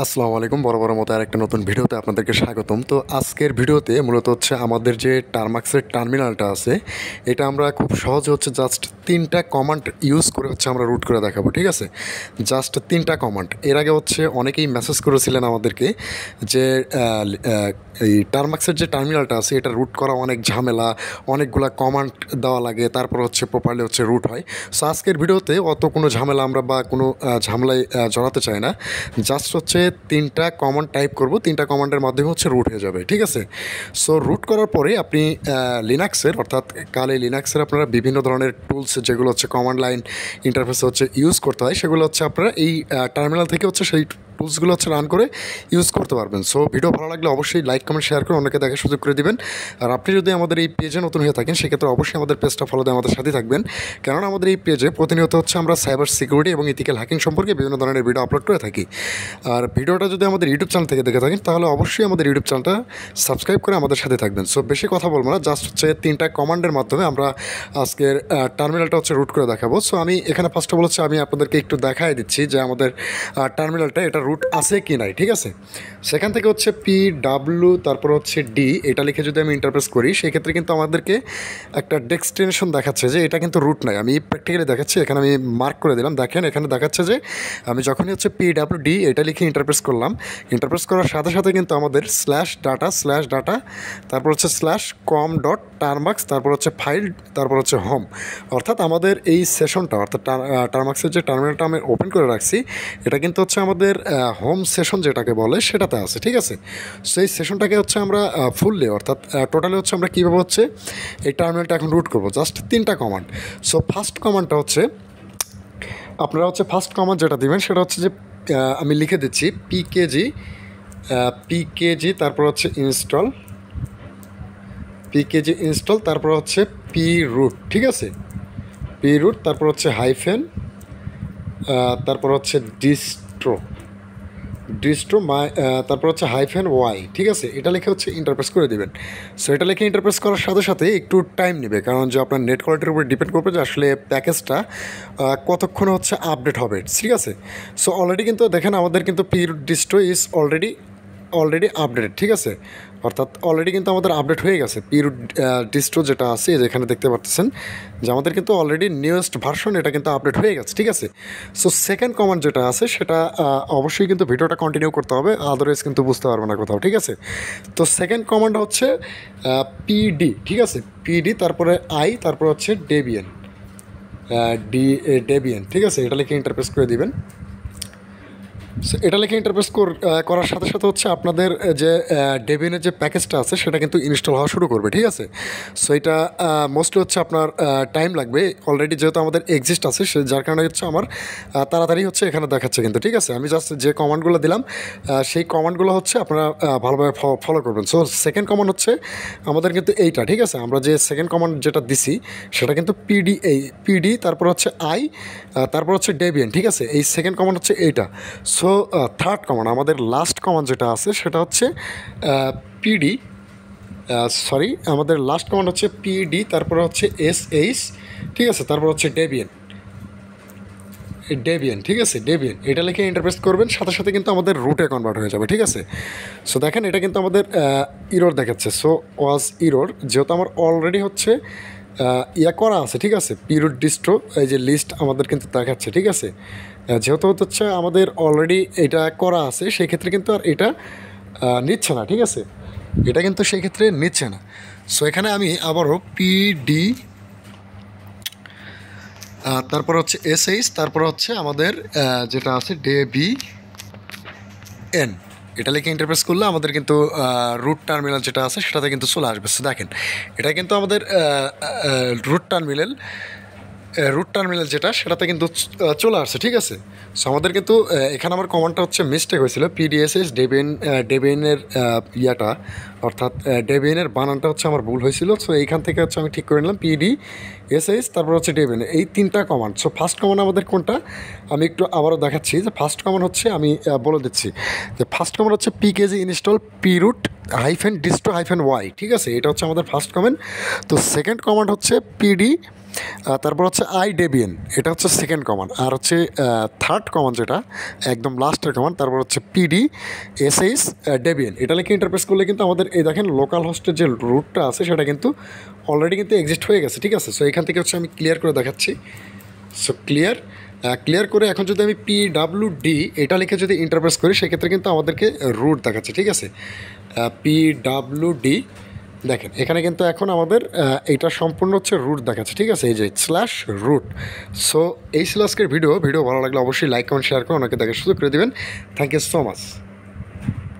আসসালামু আলাইকুম বড় বড় মতো আর একটা নতুন ভিডিওতে আপনাদেরকে স্বাগতম। তো আজকের ভিডিওতে মূলত হচ্ছে আমাদের যে টার্মাক্সের টার্মিনালটা আছে, এটা আমরা খুব সহজে হচ্ছে জাস্ট তিনটা কমান্ড ইউজ করে হচ্ছে আমরা রুট করে দেখাবো, ঠিক আছে? জাস্ট তিনটা কমান্ড এর আগে হচ্ছে অনেকেই মেসেজ করেছিলেন আমাদেরকে যে এই টার্মাক্সের যে টার্মিনালটা আছে, এটা রুট করা অনেক ঝামেলা, অনেকগুলা কমান্ড দেওয়া লাগে, তারপর হচ্ছে প্রপারলি হচ্ছে রুট হয়। সো আজকের ভিডিওতে অত কোনো ঝামেলা আমরা বা কোনো ঝামেলায় জড়াতে চাই না। জাস্ট হচ্ছে তিনটা কমন টাইপ করব। তিনটা কমান্ডের মাধ্যমে হচ্ছে রুট হয়ে যাবে, ঠিক আছে? সো রুট করার পরে আপনি লিনাক্সের অর্থাৎ কালে লিনাক্সের আপনারা বিভিন্ন ধরনের টুলস যেগুলো হচ্ছে কমান্ড লাইন ইন্টারফেসে হচ্ছে ইউজ করতে হয়, সেগুলো হচ্ছে আপনারা এই টার্মিনাল থেকে হচ্ছে সেই টুলসগুলো হচ্ছে রান করে ইউজ করতে পারবেন। সো ভিডিও ভালো লাগলে অবশ্যই লাইক কমেন্ট শেয়ার করে অনেকে দেখার সুযোগ করে দিবেন। আর আপনি যদি আমাদের এই পেজে নতুন হয়ে থাকেন, সেক্ষেত্রে অবশ্যই আমাদের পেজটা ফলো দিয়ে আমাদের সাথে থাকবেন। কেননা আমাদের এই পেজে প্রতিনিয়ত হচ্ছে আমরা সাইবার সিকিউরিটি এবং ইথিক্যাল হ্যাকিং সম্পর্কে বিভিন্ন ধরনের ভিডিও আপলোড করে থাকি। আর ভিডিওটা যদি আমাদের ইউটিউব চ্যানেল থেকে দেখে থাকেন, তাহলে অবশ্যই আমাদের ইউটিউব চ্যানেলটা সাবস্ক্রাইব করে আমাদের সাথে থাকবেন। সো বেশি কথা বলব না জাস্ট হচ্ছে তিনটা কমান্ডের মাধ্যমে আমরা আজকের টার্মিনালটা হচ্ছে রুট করে দেখাবো। সো আমি এখানে ফার্স্ট অফ অল হচ্ছে আমি আপনাদেরকে একটু দেখাই দিচ্ছি যে আমাদের টার্মিনালটা এটা রুট আছে কি নাই, ঠিক আছে? সেখান থেকে হচ্ছে পি ডাব্লু তারপর হচ্ছে ডি এটা লিখে যদি আমি ইন্টারপ্রেস করি সেক্ষেত্রে কিন্তু আমাদেরকে একটা ডেক্সটেনশন দেখাচ্ছে যে এটা কিন্তু রুট নাই। আমি প্র্যাকটিক্যালি দেখাচ্ছি, এখানে আমি মার্ক করে দিলাম। দেখেন, এখানে দেখাচ্ছে যে আমি যখনই হচ্ছে পি ডাব্লু ডি এটা লিখে ইন্টারপ্রেস করলাম ইন্টারপ্রেস করার সাথে সাথে কিন্তু আমাদের স্ল্যাশ ডাটা স্ল্যাশ ডাটা তারপর হচ্ছে স্ল্যাশ কম ডট টার্মাক্স তারপর হচ্ছে ফাইল তারপর হচ্ছে হোম অর্থাৎ আমাদের এই সেশনটা অর্থাৎ টার্মাক্সের যে টার্মিনালটা আমি ওপেন করে রাখছি, এটা কিন্তু হচ্ছে আমাদের হোম সেশন যেটাকে বলে, সেটাতে আছে, ঠিক আছে? সেই সেশনটাকে হচ্ছে আমরা ফুললি অর্থাৎ টোটালি হচ্ছে আমরা কীভাবে হচ্ছে এই টার্মিনালটা এখন রুট করব? জাস্ট তিনটা কমান্ড সো ফার্স্ট কমান্ডটা হচ্ছে, আপনারা হচ্ছে ফার্স্ট কমান্ড যেটা দিবেন, সেটা হচ্ছে যে আমি লিখে দিচ্ছি পিকেজি পিকেজি তারপর হচ্ছে ইনস্টল পিকেজি ইনস্টল তারপর হচ্ছে পি রুট ঠিক আছে? পি রুট তারপর হচ্ছে হাইফেন তারপর হচ্ছে ডিস্ট্রো ডিস্ট্রো মাই তারপর হচ্ছে হাইফেন ওয়াই ঠিক আছে? এটা লিখে হচ্ছে ইন্টারপ্রেস করে দেবেন। সো এটা লিখে ইন্টারপ্রেস করার সাথে সাথে একটু টাইম নেবে, কারণ যে আপনার নেট কোয়ালিটির উপর ডিপেন্ড করবে যে আসলে প্যাকেজটা কতক্ষণ হচ্ছে আপডেট হবে, ঠিক আছে? সো অলরেডি কিন্তু দেখেন আমাদের কিন্তু P distro is already already updated ঠিক আছে? অর্থাৎ অলরেডি কিন্তু আমাদের আপডেট হয়ে গেছে। পির ডিস্ট্রো যেটা আছে যেখানে দেখতে পাচ্ছেন, যে আমাদের কিন্তু অলরেডি নিউয়েস্ট ভার্সন এটা কিন্তু আপডেট হয়ে গেছে, ঠিক আছে? সো সেকেন্ড কমান্ড যেটা আছে, সেটা অবশ্যই কিন্তু ভিডিওটা কন্টিনিউ করতে হবে আদারওয়াইজ কিন্তু বুঝতে পারবে না কোথাও, ঠিক আছে? তো সেকেন্ড কমান্ড হচ্ছে পিডি ঠিক আছে? পিডি তারপরে আই তারপরে হচ্ছে ডেবিএন ডি ডেবিএন ঠিক আছে? এটা লিখে ইন্টারপ্রেস করে দিবেন। এটা লিখে ইন্টারপ্রেস করার সাথে সাথে হচ্ছে আপনাদের যে ডেবিনের যে প্যাকেজটা আছে, সেটা কিন্তু ইনস্টল হওয়া শুরু করবে, ঠিক আছে? সো এটা মোস্টলি হচ্ছে আপনার টাইম লাগবে। অলরেডি যেহেতু আমাদের এক্সিস্ট আছে, সে, যার কারণে হচ্ছে আমার তাড়াতাড়ি হচ্ছে এখানে দেখাচ্ছে কিন্তু, ঠিক আছে? আমি জাস্ট যে কমান্ডগুলো দিলাম সেই কমান্ডগুলো হচ্ছে আপনারা ভালোভাবে ফলো করবেন। সো সেকেন্ড কমান্ড হচ্ছে আমাদের কিন্তু এইটা, ঠিক আছে? আমরা যে সেকেন্ড কমান্ড যেটা দিছি, সেটা কিন্তু পিডি এই পিডি তারপর হচ্ছে আই তারপর হচ্ছে ডেবিয়ান ঠিক আছে? এই সেকেন্ড কমান্ড হচ্ছে এইটা। সো থার্ড কমান্ড আমাদের লাস্ট কমান্ড যেটা আছে, সেটা হচ্ছে পিডি সরি আমাদের লাস্ট কমান্ড হচ্ছে পিডি তারপর হচ্ছে এস এইচ ঠিক আছে? তারপর হচ্ছে ডেবিয়ান ডেবিয়ান ঠিক আছে? ডেবিয়ান এটা লিখে ইন্টারপ্রেস করবেন, সাথে সাথে কিন্তু আমাদের রুটে কনভার্ট হয়ে যাবে, ঠিক আছে? সো দেখেন, এটা কিন্তু আমাদের ইরোর দেখাচ্ছে। সো ওয়াজ ইরোর যেহেতু আমার অলরেডি হচ্ছে ইয়া করা আছে, ঠিক আছে? পিরুট ডিস্ট্রো এই যে লিস্ট আমাদের কিন্তু দেখাচ্ছে, ঠিক আছে? যেহেতু হচ্ছে আমাদের অলরেডি এটা করা আছে সেই ক্ষেত্রে কিন্তু আর এটা নিচ্ছে না, ঠিক আছে? এটা কিন্তু সেই ক্ষেত্রে নিচ্ছে না। সো এখানে আমি আবারও পিডি তারপর হচ্ছে এসএইচ তারপর হচ্ছে আমাদের যেটা আছে ডে বি এন এটা লিখে ইন্টারপ্রেস করলে আমাদের কিন্তু রুট টার্মিনাল যেটা আছে, সেটাতে কিন্তু চলে আসবে। দেখেন, এটা কিন্তু আমাদের রুট টার্মিনাল রুট টার্মিনাল যেটা, সেটাতে কিন্তু চলে আসছে, ঠিক আছে? সো আমাদের কিন্তু এখানে আমার কমান্ডটা হচ্ছে মিস্টেক হয়েছিল। পিডিএসএস ডেবেন ডেবেনের ইয়াটা, অর্থাৎ ডেবেনের বানানটা হচ্ছে আমার ভুল হয়েছিল। সো এইখান থেকে হচ্ছে আমি ঠিক করে নিলাম পিডি এসএস তারপর হচ্ছে ডেবেন এই তিনটা কমান্ড সো ফার্স্ট কমান্ড আমাদের কোনটা? আমি একটু আবারও দেখাচ্ছি যে ফার্স্ট কমান্ড হচ্ছে, আমি বলে দিচ্ছি যে ফার্স্ট কমান্ড হচ্ছে PKG install P root hyphen distro hyphen Y ঠিক আছে? এটা হচ্ছে আমাদের ফার্স্ট কমেন্ট তো সেকেন্ড কমান্ড হচ্ছে পিডি তারপর হচ্ছে আই ডেবিয়েন এটা হচ্ছে সেকেন্ড কমান্ড আর হচ্ছে থার্ড কমান্ড যেটা, একদম লাস্টের কমান্ড তারপর হচ্ছে পিডি এসএইচ ডেবিয়েন এটা লিখে ইন্টারপ্রেস করলে কিন্তু আমাদের এই দেখেন লোকাল হোস্টের যে রুটটা আছে, সেটা কিন্তু অলরেডি কিন্তু এক্সিস্ট হয়ে গেছে, ঠিক আছে? সো এখান থেকে হচ্ছে আমি ক্লিয়ার করে দেখাচ্ছি। সো ক্লিয়ার ক্লিয়ার করে এখন যদি আমি পি ডাব্লু ডি এটা লিখে যদি ইন্টারপ্রেস করি, সেক্ষেত্রে কিন্তু আমাদেরকে রুট দেখাচ্ছে, ঠিক আছে? পি ডাব্লু ডি দেখেন, এখানে কিন্তু এখন আমাদের এটা সম্পূর্ণ হচ্ছে রুট দেখাচ্ছে, ঠিক আছে? এই যে স্ল্যাশ রুট সো এই স্ল্যাশকের ভিডিও ভিডিও ভালো লাগলে অবশ্যই লাইক কমেন্ট শেয়ার করে ওনাকে দেখে সুযোগ করে দেবেন। Thank you so much